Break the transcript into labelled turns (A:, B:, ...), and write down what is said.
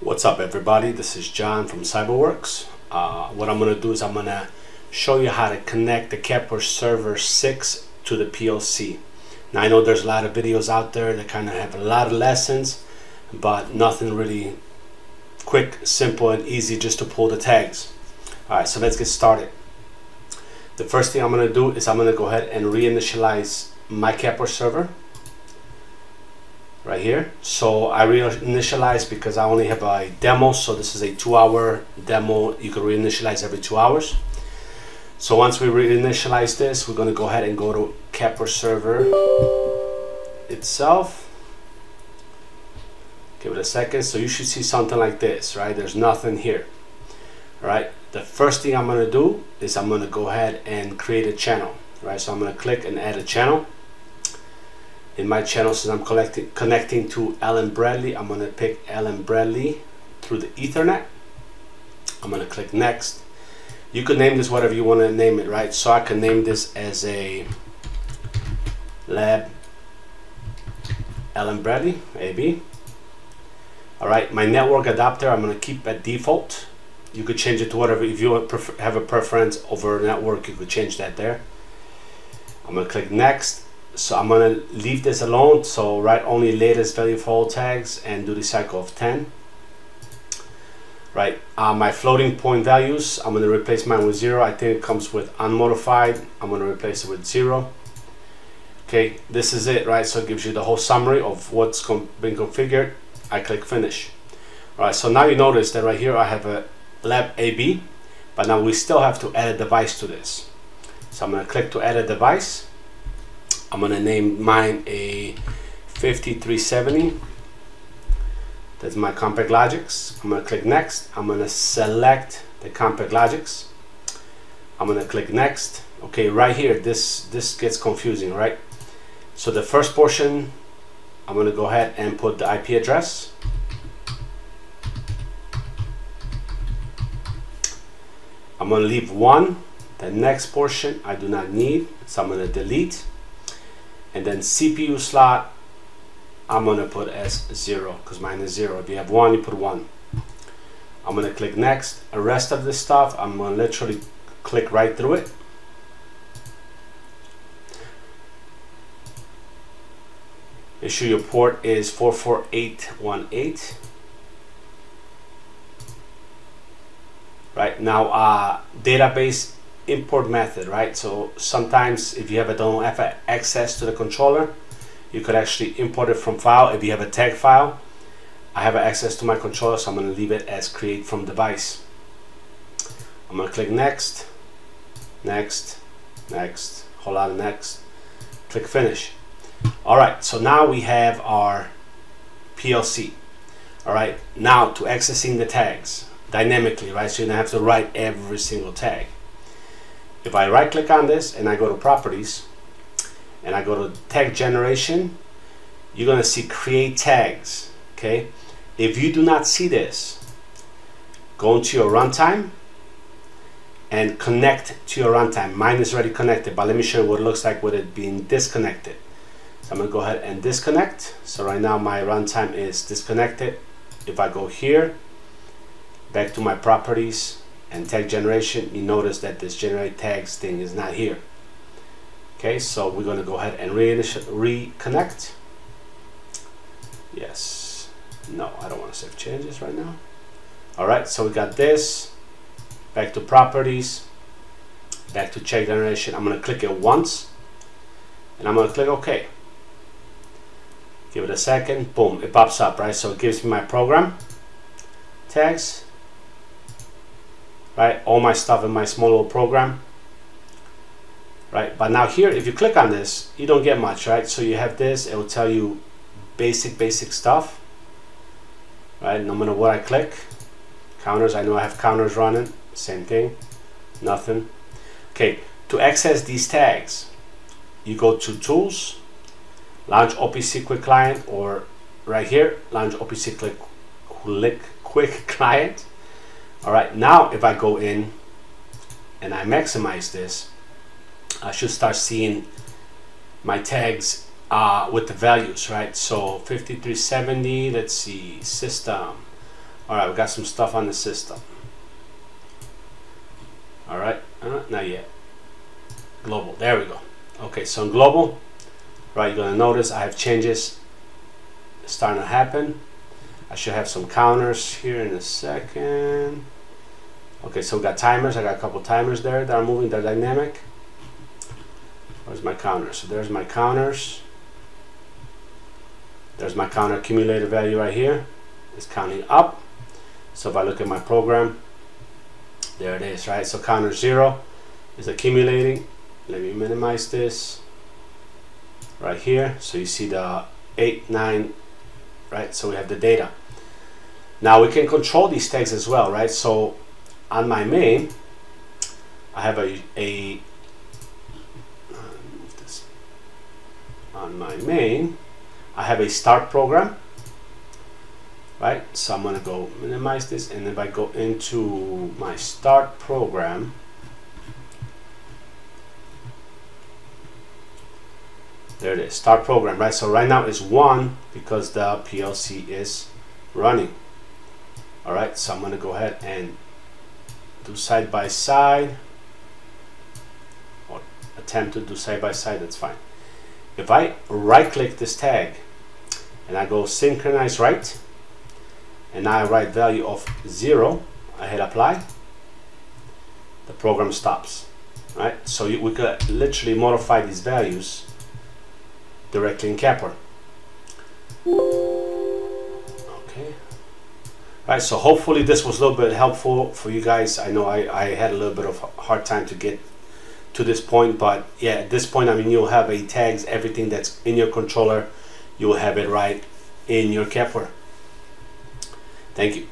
A: What's up everybody? This is John from Cyberworks. Uh, what I'm going to do is I'm going to show you how to connect the Kepware Server 6 to the PLC. Now I know there's a lot of videos out there that kind of have a lot of lessons but nothing really quick, simple and easy just to pull the tags. Alright, so let's get started. The first thing I'm going to do is I'm going to go ahead and reinitialize my Kepware server right here. So I reinitialize because I only have a demo. So this is a two hour demo. You can reinitialize every two hours. So once we reinitialize this, we're going to go ahead and go to Kepware server itself. Give it a second. So you should see something like this, right? There's nothing here. All right. The first thing I'm going to do is I'm going to go ahead and create a channel, right? So I'm going to click and add a channel in my channel since I'm collecting, connecting to Allen Bradley. I'm to pick Allen Bradley through the ethernet. I'm to click next. You can name this whatever you want to name it right? So I can name this as a lab. Allen Bradley AB alright my network adapter I'm to keep at default. You could change it to whatever if you have a preference over network you could change that there. I'm to click next so I'm to leave this alone. So write only latest value for all tags and do the cycle of 10 right uh, my floating point values I'm to replace mine with 0 I think it comes with unmodified. I'm to replace it with 0 okay this is it right? So it gives you the whole summary of what's been configured. I click finish. All right so now you notice that right here I have a lab AB but now we still have to add a device to this. So I'm to click to add a device I'm gonna name mine a 5370 that's my CompactLogix. I'm gonna click next. I'm gonna select the CompactLogix. I'm gonna click next. Okay right here this this gets confusing right? So the first portion I'm gonna go ahead and put the IP address. I'm gonna leave one. The next portion I do not need so I'm gonna delete and then CPU slot I'm gonna put as zero because mine is zero. If you have one you put one. I'm gonna click next. The rest of this stuff I'm gonna literally click right through it. Issue your port is 44818 right? Now uh, database import method, right? So sometimes if you have a, don't have access to the controller, you could actually import it from file. If you have a tag file, I have access to my controller, so I'm gonna leave it as create from device. I'm gonna click next, next, next, whole lot of next, click finish. All right, so now we have our PLC. All right, now to accessing the tags dynamically, right? So you don't have to write every single tag. If I right click on this and I go to properties and I go to tag generation, you're going to see create tags. Okay. If you do not see this, go into your runtime and connect to your runtime. Mine is already connected, but let me show you what it looks like with it being disconnected. So I'm to go ahead and disconnect. So right now my runtime is disconnected. If I go here, back to my properties, and tag generation, you notice that this generate tags thing is not here. Okay, so we're going to go ahead and re reconnect. Yes. No, I don't want to save changes right now. All right, so we got this. Back to properties. Back to check generation. I'm going to click it once. And I'm going to click OK. Give it a second. Boom, it pops up, right? So it gives me my program tags right? All my stuff in my small little program, right? But now here, if you click on this, you don't get much, right? So you have this, it will tell you basic, basic stuff, right? No matter what I click, counters, I know I have counters running, same thing, nothing. Okay, to access these tags, you go to Tools, Launch OPC Quick Client, or right here, Launch OPC Quick, Quick, Quick Client, all right, now if I go in and I maximize this, I should start seeing my tags uh, with the values, right? So 5370, let's see, system. All right, we got some stuff on the system. All right, uh, not yet. Global, there we go. Okay, so in global, right, you're gonna notice I have changes starting to happen. I should have some counters here in a second. Okay, so we got timers. I got a couple timers there that are moving. They're dynamic. Where's my counter? So there's my counters. There's my counter accumulated value right here. It's counting up. So if I look at my program, there it is, right? So counter zero is accumulating. Let me minimize this right here. So you see the eight, nine, right? So we have the data. Now we can control these tags as well, right? So on my main, I have a, a um, on my main, I have a start program, right? So I'm gonna go minimize this, and if I go into my start program, there it is, start program, right? So right now it's one because the PLC is running. All right, so I'm gonna go ahead and do side by side or attempt to do side by side, that's fine. If I right click this tag and I go synchronize right, and I write value of zero, I hit apply, the program stops, right? So you, we could literally modify these values directly in Kepware. Okay. Right, so hopefully this was a little bit helpful for you guys. I know I, I had a little bit of hard time to get to this point, but yeah, at this point, I mean, you'll have a tags, everything that's in your controller, you'll have it right in your Kepware. Thank you.